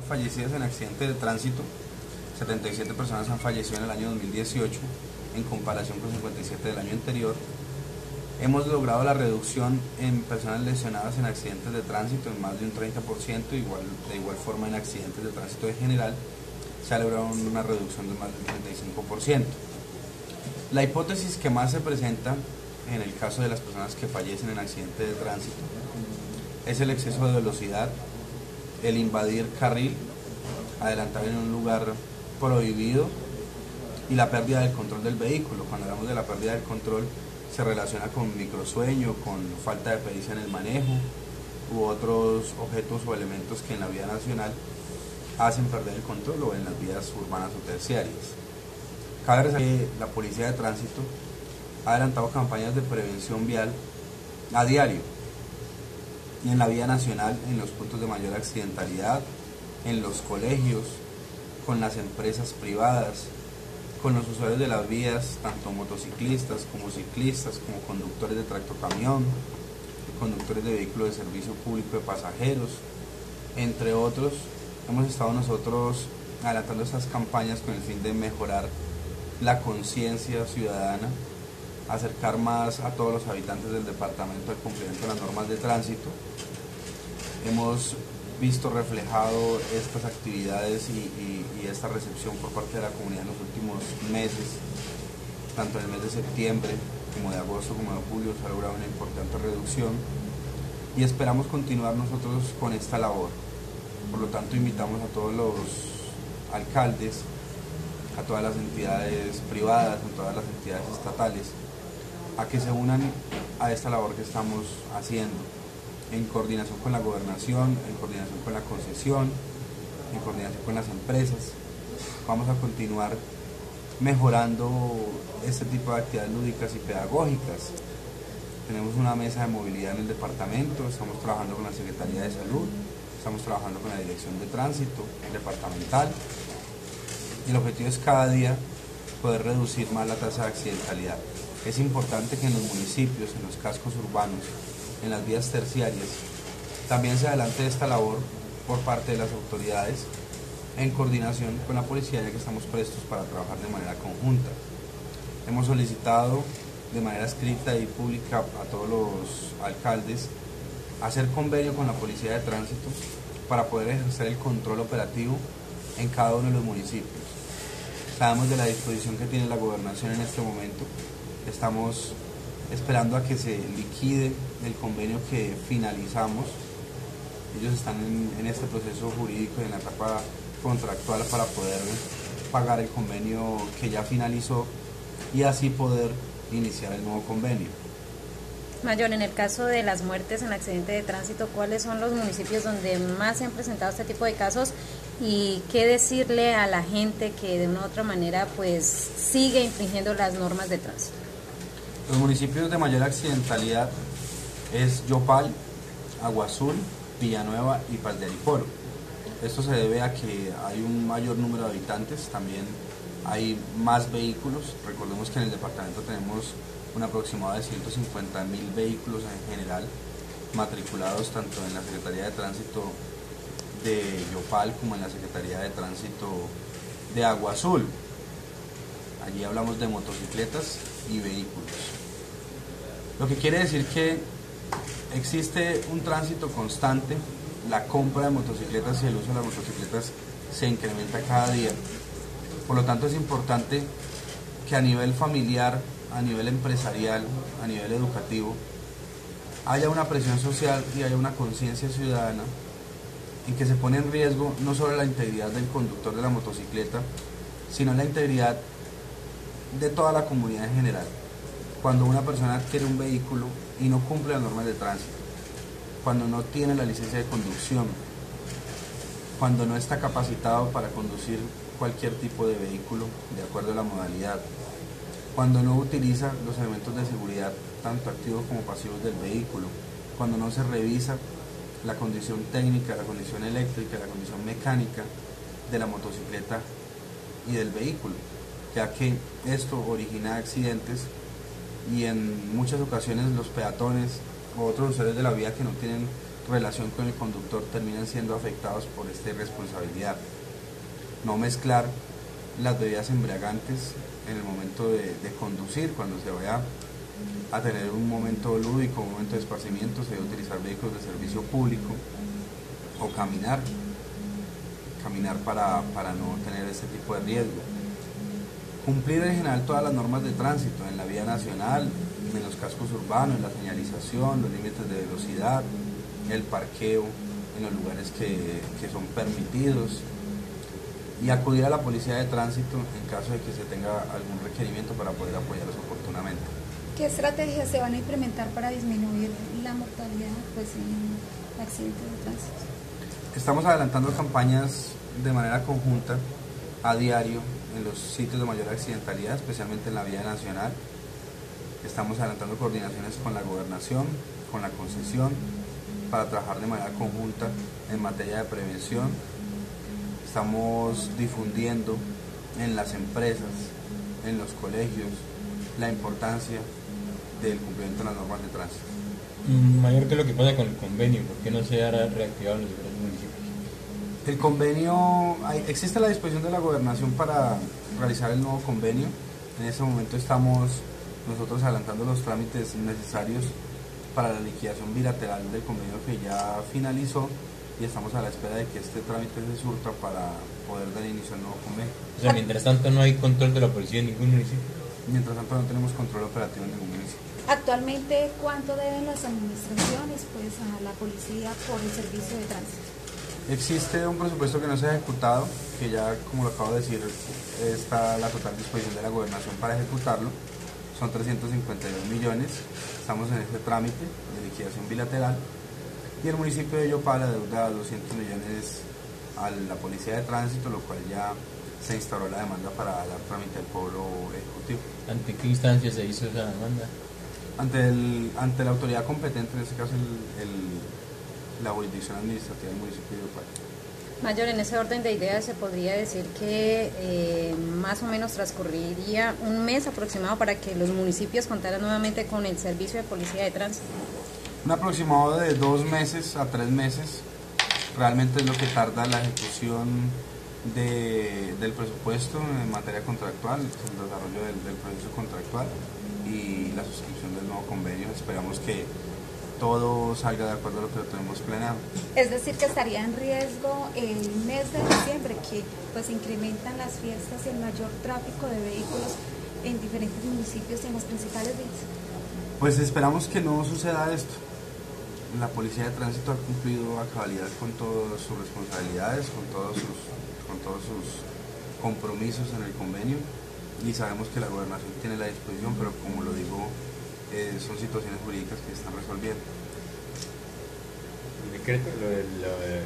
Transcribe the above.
Fallecidas en accidentes de tránsito, 77 personas han fallecido en el año 2018 en comparación con 57 del año anterior. Hemos logrado la reducción en personas lesionadas en accidentes de tránsito en más de un 30%, igual, de igual forma en accidentes de tránsito en general se ha logrado una reducción de más del 35%. La hipótesis que más se presenta en el caso de las personas que fallecen en accidentes de tránsito es el exceso de velocidad el invadir carril, adelantar en un lugar prohibido y la pérdida del control del vehículo. Cuando hablamos de la pérdida del control se relaciona con microsueño, con falta de pericia en el manejo u otros objetos o elementos que en la vía nacional hacen perder el control o en las vías urbanas o terciarias. Cabe resaltar que la Policía de Tránsito ha adelantado campañas de prevención vial a diario en la vía nacional, en los puntos de mayor accidentalidad, en los colegios, con las empresas privadas, con los usuarios de las vías, tanto motociclistas como ciclistas, como conductores de tractocamión, conductores de vehículos de servicio público de pasajeros, entre otros. Hemos estado nosotros adelantando estas campañas con el fin de mejorar la conciencia ciudadana acercar más a todos los habitantes del departamento al cumplimiento de las normas de tránsito. Hemos visto reflejado estas actividades y, esta recepción por parte de la comunidad en los últimos meses, tanto en el mes de septiembre como de agosto como de julio se ha logrado una importante reducción y esperamos continuar nosotros con esta labor. Por lo tanto invitamos a todos los alcaldes, a todas las entidades privadas, a todas las entidades estatales, a que se unan a esta labor que estamos haciendo en coordinación con la gobernación, en coordinación con la concesión, en coordinación con las empresas. Vamos a continuar mejorando este tipo de actividades lúdicas y pedagógicas. Tenemos una mesa de movilidad en el departamento, estamos trabajando con la Secretaría de Salud, estamos trabajando con la Dirección de Tránsito departamental y el objetivo es cada día poder reducir más la tasa de accidentalidad. Es importante que en los municipios, en los cascos urbanos, en las vías terciarias, también se adelante esta labor por parte de las autoridades en coordinación con la policía, ya que estamos prestos para trabajar de manera conjunta. Hemos solicitado de manera escrita y pública a todos los alcaldes hacer convenio con la policía de tránsito para poder ejercer el control operativo en cada uno de los municipios. Sabemos de la disposición que tiene la gobernación en este momento Estamos esperando a que se liquide el convenio que finalizamos. Ellos están en, este proceso jurídico y en la etapa contractual para poder pagar el convenio que ya finalizó y así poder iniciar el nuevo convenio. Mayor, en el caso de las muertes en accidente de tránsito, ¿cuáles son los municipios donde más se han presentado este tipo de casos y qué decirle a la gente que de una u otra manera pues sigue infringiendo las normas de tránsito? Los municipios de mayor accidentalidad es Yopal, Agua Azul, Villanueva y Palderiporo. Esto se debe a que hay un mayor número de habitantes, también hay más vehículos. Recordemos que en el departamento tenemos un aproximado de 150 mil vehículos en general matriculados tanto en la Secretaría de Tránsito de Yopal como en la Secretaría de Tránsito de Agua Azul. Allí hablamos de motocicletas y vehículos. Lo que quiere decir que existe un tránsito constante, la compra de motocicletas y el uso de las motocicletas se incrementa cada día. Por lo tanto es importante que a nivel familiar, a nivel empresarial, a nivel educativo, haya una presión social y haya una conciencia ciudadana en que se pone en riesgo no solo la integridad del conductor de la motocicleta, sino la integridad de toda la comunidad en general. Cuando una persona adquiere un vehículo y no cumple las normas de tránsito, cuando no tiene la licencia de conducción, cuando no está capacitado para conducir cualquier tipo de vehículo de acuerdo a la modalidad, cuando no utiliza los elementos de seguridad, tanto activos como pasivos del vehículo, cuando no se revisa la condición técnica, la condición eléctrica, la condición mecánica de la motocicleta y del vehículo ya que esto origina accidentes y en muchas ocasiones los peatones o otros usuarios de la vía que no tienen relación con el conductor terminan siendo afectados por esta irresponsabilidad. No mezclar las bebidas embriagantes en el momento de, conducir, cuando se vaya a tener un momento lúdico, un momento de esparcimiento, se debe utilizar vehículos de servicio público o caminar, caminar para, para no tener ese tipo de riesgo. Cumplir en general todas las normas de tránsito en la vía nacional, en los cascos urbanos, en la señalización, los límites de velocidad, el parqueo en los lugares que, que son permitidos, y acudir a la policía de tránsito en caso de que se tenga algún requerimiento para poder apoyarlos oportunamente. ¿Qué estrategias se van a implementar para disminuir la mortalidad pues, en accidentes de tránsito? Estamos adelantando campañas de manera conjunta a diario en los sitios de mayor accidentalidad, especialmente en la vía nacional. Estamos adelantando coordinaciones con la gobernación, con la concesión, para trabajar de manera conjunta en materia de prevención Estamos difundiendo en las empresas, en los colegios, la importancia del cumplimiento de las normas de tránsito. Mm, mayor que lo que pasa con el convenio, ¿por qué no se ha reactivado en los diferentes municipios? El convenio, existe la disposición de la gobernación para realizar el nuevo convenio. En ese momento estamos nosotros adelantando los trámites necesarios para la liquidación bilateral del convenio que ya finalizó y estamos a la espera de que este trámite se surta para poder dar inicio al nuevo convenio. O sea, mientras tanto no hay control de la policía en ningún municipio. Mientras tanto no tenemos control operativo en ningún municipio. Actualmente, ¿cuánto deben las administraciones pues, a la policía por el servicio de tránsito? Existe un presupuesto que no se ha ejecutado, que ya, como lo acabo de decir, está la total disposición de la gobernación para ejecutarlo. Son 352 millones. Estamos en este trámite de liquidación bilateral y el municipio de Yopal adeuda 200 millones a la policía de tránsito, lo cual ya se instauró la demanda para dar trámite al pueblo ejecutivo. ¿Ante qué instancia se hizo esa demanda? Ante, el, ante la autoridad competente, en este caso el, la jurisdicción administrativa del municipio de Yopal. Mayor, en ese orden de ideas se podría decir que eh, más o menos transcurriría un mes aproximado para que los municipios contaran nuevamente con el servicio de policía de tránsito un aproximado de dos meses a tres meses realmente es lo que tarda la ejecución del presupuesto en materia contractual, el desarrollo del, proceso contractual y la suscripción del nuevo convenio. Esperamos que todo salga de acuerdo a lo que tenemos planeado. Es decir, que estaría en riesgo el mes de diciembre, que pues incrementan las fiestas y el mayor tráfico de vehículos en diferentes municipios y en las principales vías. Pues esperamos que no suceda esto la policía de tránsito ha cumplido a cabalidad con todas sus responsabilidades, con todos sus, con todos sus compromisos en el convenio y sabemos que la gobernación tiene la disposición, pero como lo digo, eh, son situaciones jurídicas que están resolviendo. El decreto, lo de,